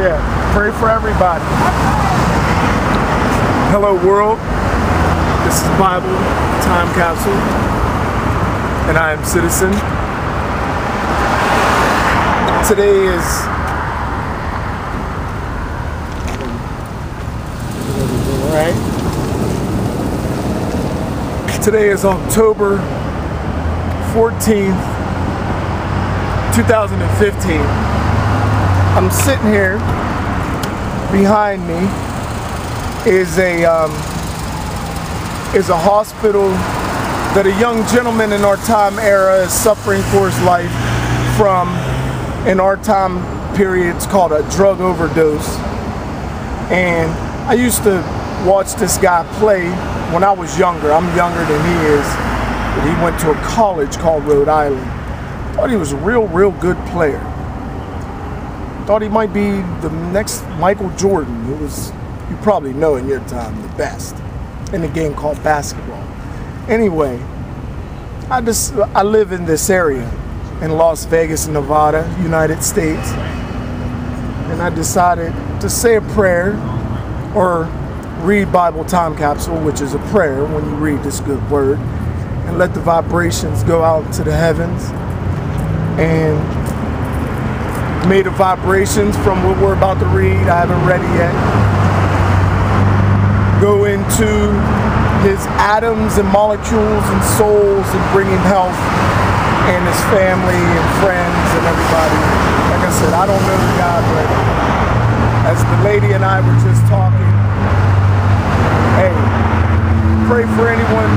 Yeah, pray for everybody. Hello, world. This is Bible Time Kapsule, and I am Citizen. Today is right. Today is October 14th, 2015. I'm sitting here. Behind me is a um, is a hospital that a young gentleman in our time era is suffering for his life from. In our time period, it's called a drug overdose. And I used to watch this guy play when I was younger. I'm younger than he is. But he went to a college called Rhode Island. Thought he was a real, real good player. Thought he might be the next Michael Jordan. He was, you probably know in your time, the best in a game called basketball. Anyway, I just I live in this area in Las Vegas, Nevada, United States. And I decided to say a prayer or read Bible Time Kapsule, which is a prayer when you read this good word, and let the vibrations go out to the heavens. And may the vibrations from what we're about to read, I haven't read it yet, go into his atoms and molecules and souls and bring him health and his family and friends and everybody. Like I said, I don't know the guy, but as the lady and I were just talking, hey, pray for anyone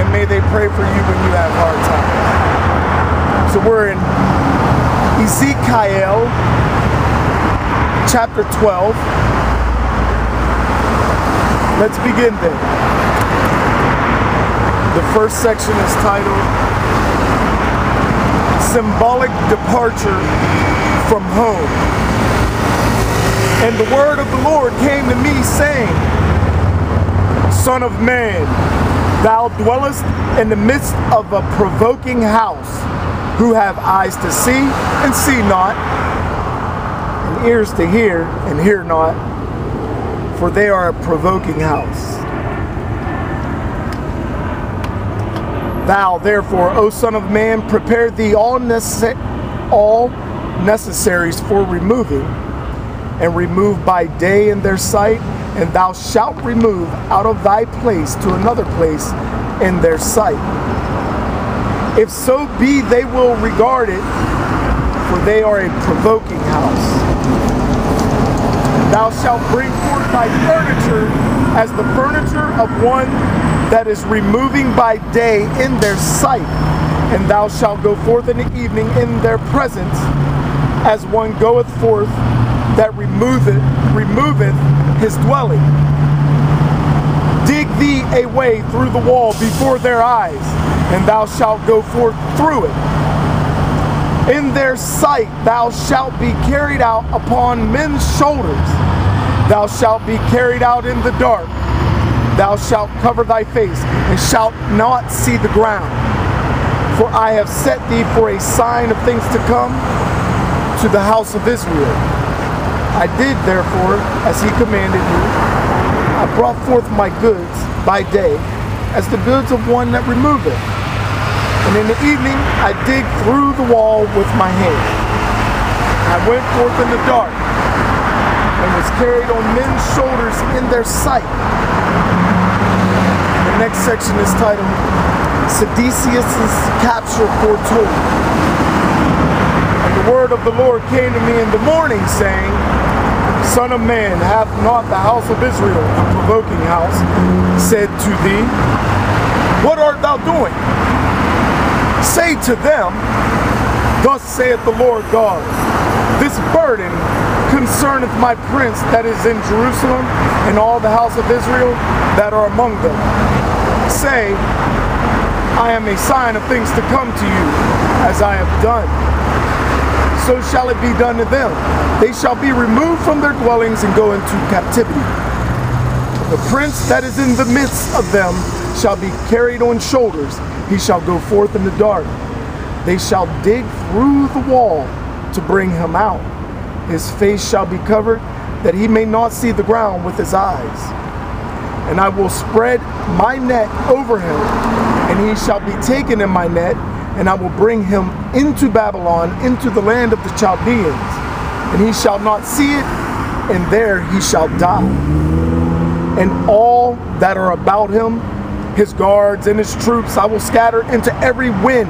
and may they pray for you when you have hard times. So we're in Ezekiel chapter 12. Let's begin there. The first section is titled Symbolic Departure from Home. And the word of the Lord came to me, saying, Son of man, thou dwellest in the midst of a provoking house, who have eyes to see and see not, and ears to hear and hear not, for they are a provoking house. Thou therefore, O Son of Man, prepare thee all, all necessaries for removing, and remove by day in their sight, and thou shalt remove out of thy place to another place in their sight. If so be they will regard it, for they are a provoking house. Thou shalt bring forth thy furniture as the furniture of one that is removing by day in their sight, and thou shalt go forth in the evening in their presence, as one goeth forth that removeth removeth his dwelling. Dig thee a way through the wall before their eyes, and thou shalt go forth through it. In their sight thou shalt be carried out upon men's shoulders. Thou shalt be carried out in the dark. Thou shalt cover thy face, and shalt not see the ground. For I have set thee for a sign of things to come to the house of Israel. I did therefore as he commanded me. I brought forth my goods by day, as the goods of one that removeth. And in the evening I dig through the wall with my hand. I went forth in the dark, and was carried on men's shoulders in their sight. The next section is titled Seditious Capture Foretold. And the word of the Lord came to me in the morning, saying, Son of man, hath not the house of Israel, a provoking house, said to thee, What art thou doing? Say to them, Thus saith the Lord God, This burden concerneth my prince that is in Jerusalem and all the house of Israel that are among them. Say, I am a sign of things to come to you, as I have done. So shall it be done to them. They shall be removed from their dwellings and go into captivity. The prince that is in the midst of them shall be carried on shoulders. He shall go forth in the dark. They shall dig through the wall to bring him out. his face shall be covered, that he may not see the ground with his eyes. And I will spread my net over him, and he shall be taken in my net, and I will bring him into Babylon, into the land of the Chaldeans. And he shall not see it, and there he shall die. And all that are about him, his guards and his troops, I will scatter into every wind,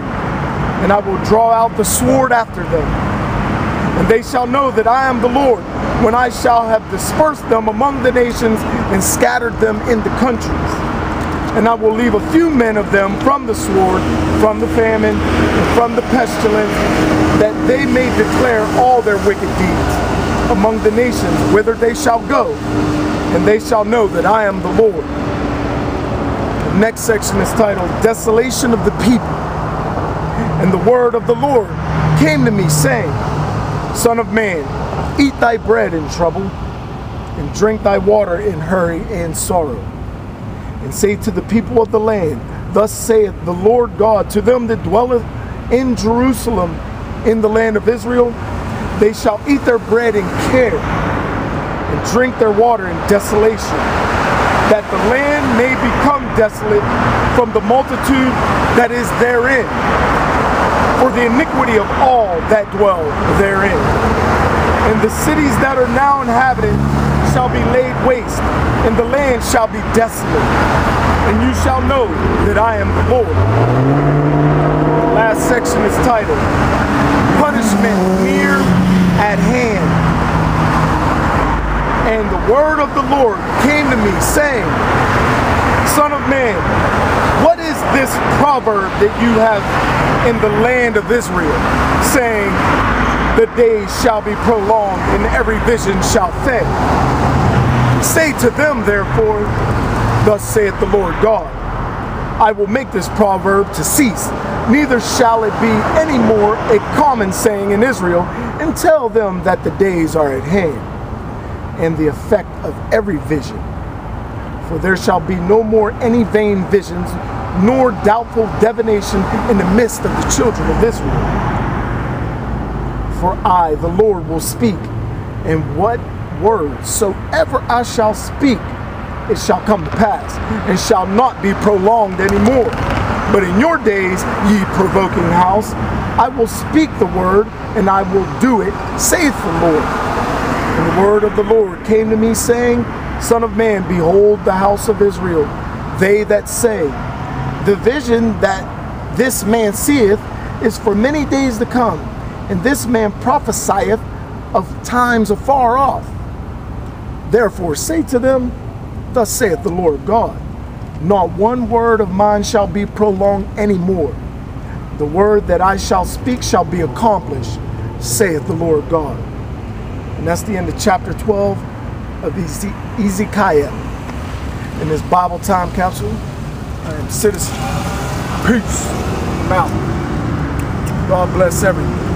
and I will draw out the sword after them. And they shall know that I am the Lord, when I shall have dispersed them among the nations and scattered them in the countries. And I will leave a few men of them from the sword, from the famine, and from the pestilence, that they may declare all their wicked deeds among the nations whither they shall go, and they shall know that I am the Lord. The next section is titled Desolation of the People. And the word of the Lord came to me, saying, Son of man, eat thy bread in trouble, and drink thy water in hurry and sorrow. And say to the people of the land, Thus saith the Lord God to them that dwelleth in Jerusalem in the land of Israel, they shall eat their bread in care, and drink their water in desolation, that the land may become desolate from the multitude that is therein, for the iniquity of all that dwell therein. And the cities that are now inhabited shall be laid waste, and the land shall be desolate. And you shall know that I am the Lord. The last section is titled, Punishment Near at Hand. And the word of the Lord came to me, saying, Son of man, what is this proverb that you have in the land of Israel, saying, the days shall be prolonged and every vision shall fail. Say to them, therefore, thus saith the Lord God, I will make this proverb to cease, neither shall it be any more a common saying in Israel, and tell them that the days are at hand, and the effect of every vision. For there shall be no more any vain visions, nor doubtful divination in the midst of the children of Israel for I, the Lord, will speak, and what words soever I shall speak, it shall come to pass, and shall not be prolonged any more. But in your days, ye provoking house, I will speak the word, and I will do it, saith the Lord. And the word of the Lord came to me, saying, Son of man, behold the house of Israel, they that say, The vision that this man seeth is for many days to come and this man prophesieth of times afar off. Therefore say to them, Thus saith the Lord God, Not one word of mine shall be prolonged any more. The word that I shall speak shall be accomplished, saith the Lord God. And that's the end of chapter 12 of Ezekiel. In this Bible time Kapsule, I am Citizen. Peace. I'm out. God bless everyone.